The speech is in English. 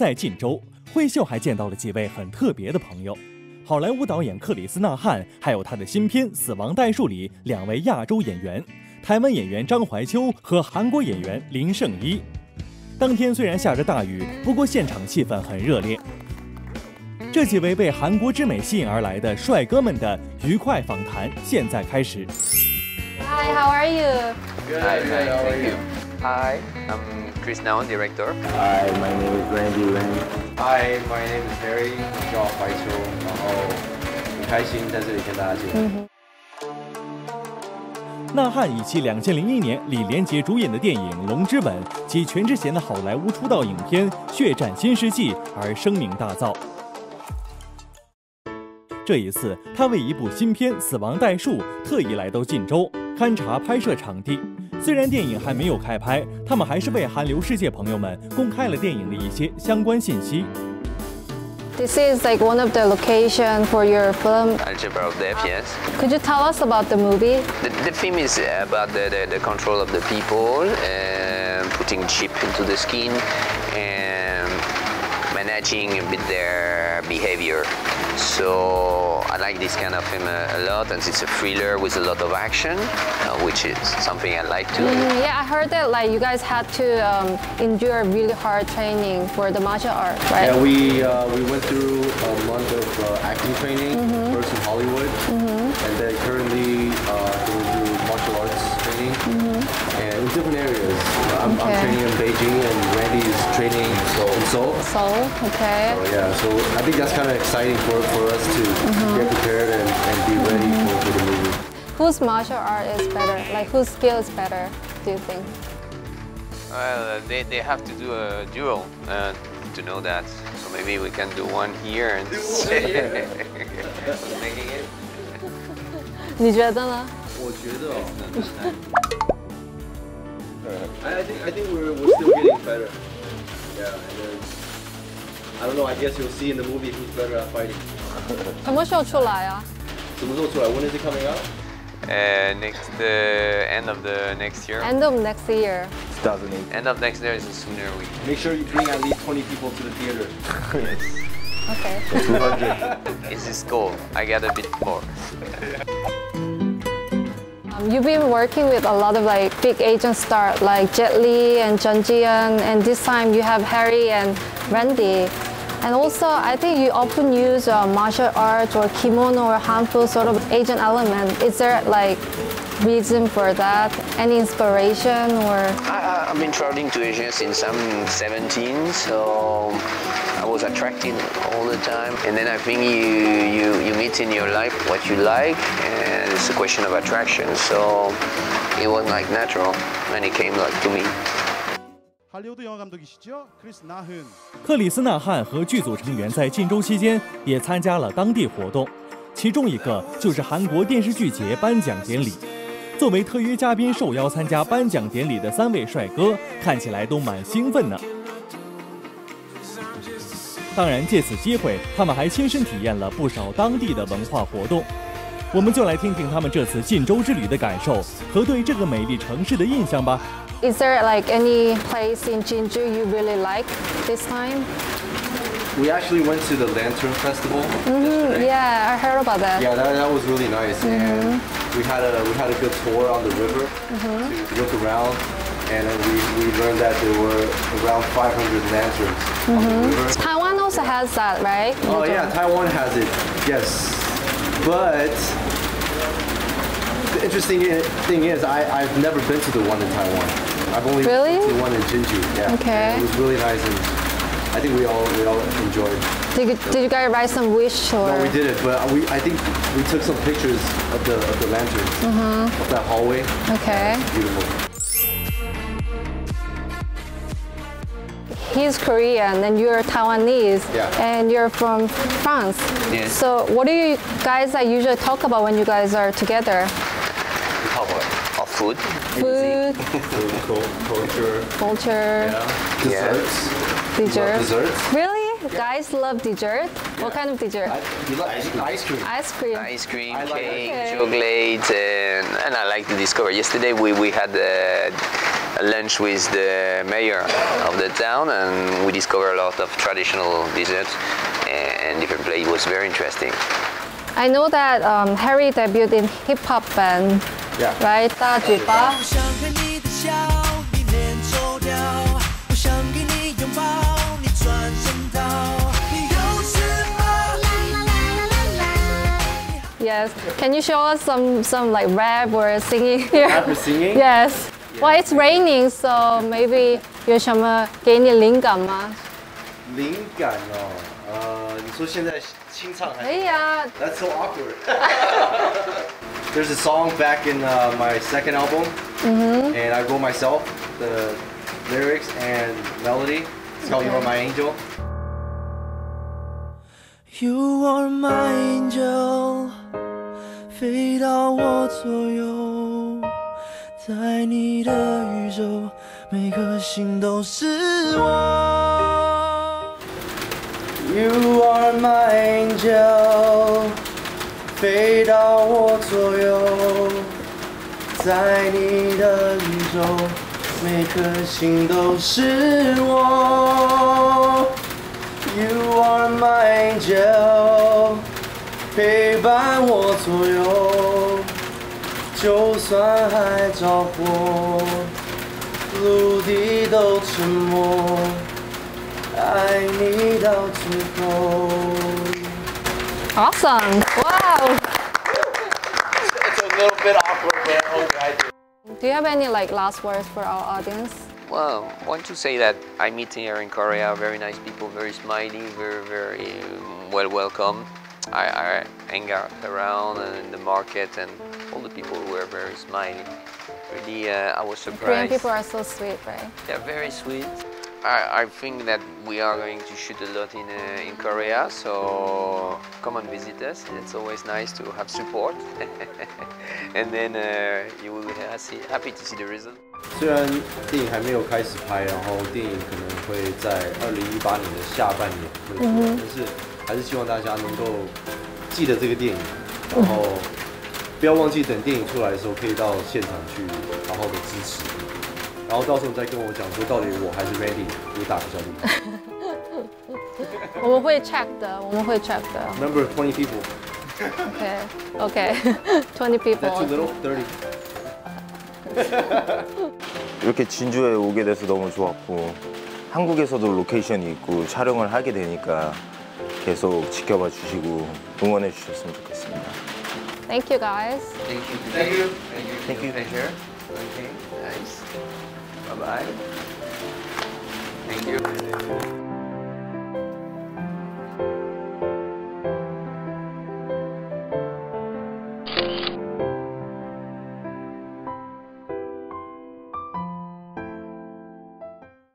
在晋州，惠秀还见到了几位很特别的朋友：好莱坞导演克里斯纳汉，还有他的新片《死亡代数》里两位亚洲演员，台湾演员张怀秋和韩国演员林圣依。当天虽然下着大雨，不过现场气氛很热烈。这几位被韩国之美吸引而来的帅哥们的愉快访谈现在开始。Hi, how are you? Hi, hi, thank you. Hi, I'm Chris Now, director. Hi, my name is Randy Lin. Hi, my name is Harry，我叫怀秋，然后很开心在这里跟大家见面。纳汉以其2001年李连杰主演的电影《龙之吻》及全智贤的好莱坞出道影片《血战新世纪》而声名大噪。这一次，他为一部新片《死亡代数》特意来到晋州勘察拍摄场地。虽然电影还没有开拍，他们还是为韩流世界朋友们公开了电影的一些相关信息。 This is like one of the location for your film. Algebra of Death, yes. Could you tell us about the movie? The, the film is about the, the, the control of the people, and putting chip into the skin, and managing a bit their behavior. So I like this kind of film a, a lot, and it's a thriller with a lot of action, uh, which is something I like to. Mm, yeah, I heard that like you guys had to um, endure really hard training for the martial art, right? Yeah, we uh, we went through a month of uh, acting training first in Hollywood, and then currently I'm, I'm Okay. training in Beijing, and Randy is training in Seoul. So, okay. So yeah, so I think that's kind of exciting for, for us to get prepared and, and be ready for, for the movie. Whose martial art is better? Like whose skill is better? Do you think? Well, uh, they, they have to do a duel uh, to know that. So maybe we can do one here and making it. 你觉得呢？我觉得哦 I, I think I think we're, we're still getting better. Yeah, and then I don't know. I guess you'll see in the movie who's better at fighting. 什么时候出来啊？什么时候出来？When is it coming out? Uh, next uh, end of the next year. End of next year. 2008. End of next year is the sooner we. Make sure you bring at least 20 people to the theater. Okay. 200. Is this goal? I got a bit more. You've been working with a lot of like big Asian stars like Jet Li and Jun Jian, and this time you have Harry and Randy. And also, I think you often use uh, martial arts or kimono or hanfu sort of Asian element. Is there like reason for that? Any inspiration or? I, I've been traveling to Asia since I'm 17, so was attracting all the time. And then I think you you you meet in your life what you like, and it's a question of attraction. So it was like natural, and it came like to me. 克里斯纳汉和剧组成员在晋州期间也参加了当地活动，其中一个就是韩国电视剧节颁奖典礼。作为特约嘉宾受邀参加颁奖典礼的三位帅哥，看起来都蛮兴奋的。当然，借此机会，他们还亲身体验了不少当地的文化活动。我们就来听听他们这次晋州之旅的感受和对这个美丽城市的印象吧。 Is there like any place in Jinju you really like this time? We actually went to the Lantern Festival. Mm, yeah, I heard about that. Yeah, that, that was really nice, and we had a we had a good tour on the river to look around, and then we, we learned that there were around 500 lanterns on the river. Taiwan also has that, right? Oh yeah, Taiwan has it, yes, but the interesting thing is I I've never been to the one in Taiwan. I've only Really? been to the one in Jinju. Yeah, Okay. And it was really nice, and I think we all we all enjoyed. Did you, did you guys write some wish or? No, we did it, but we I think we took some pictures of the of the lanterns mm-hmm. of that hallway. Okay. Beautiful. He's Korean and you're Taiwanese. Yeah. And you're from France. Yes. So what do you guys like, usually talk about when you guys are together? Of food. Food, Food, culture, culture, yeah. desserts. dessert. desserts. Really? Guys love dessert? What kind of dessert? I, you like ice cream? Ice cream. Ice cream, I like cake, Okay. chocolate, and, and I like to discover. Yesterday we, we had uh, a lunch with the mayor of the town and we discovered a lot of traditional desserts eh, and different plate. It was very interesting. I know that um, Harry debuted in hip-hop band, yeah. right? Da Yes. Can you show us some some like rap or singing here? Rap or singing? yes. Well, it's raining, so maybe 有什么给你灵感吗？灵感哦，呃，你说现在清唱还可以啊。 That's so awkward. There's a song back in uh, my second album, and I wrote myself the lyrics and melody. It's called "You Are My Angel." You are my angel，飞到我左右， 在你的宇宙，每颗心都是我。You are my angel，飞到我左右，在你的宇宙，每颗心都是我。You are my angel，陪伴我左右，就算海着火，陆地都沉默。爱你到最后。 Awesome. Wow. It's a little bit awkward, but okay, I do. Do you have any like last words for our audience? Well, I want to say that I meet here in Korea very nice people, very smiley, very, very um, well welcome. I, I hang out around in the market and all the people were very smiley. Really, uh, I was Korean surprised. people are so sweet, right? They're very sweet. I, I think that we are going to shoot a lot in, uh, in Korea, so come and visit us. It's always nice to have support. and then uh, you will be happy- happy to see the result. 虽然电影还没有开始拍，然后电影可能会在二零一八年的下半年会出来，但是还是希望大家能够记得这个电影，然后 不要忘记等电影出来的时候可以到现场去好好的支持，然后到时候再跟我讲说到底我还是 ready 武打比较厉害。我们会 check 的，我们会 check 的。 Number twenty people. Okay. Okay. 20 Is people. that too little? Thirty. 이렇게 진주에 오게 돼서 너무 좋았고 한국에서도 로케이션이 있고 촬영을 하게 되니까 계속 지켜봐 주시고 응원해 주셨으면 좋겠습니다. Thank you guys. Thank you. Thank you. Thank you. Thank you. Pleasure. Okay. Nice. Bye bye. Thank you.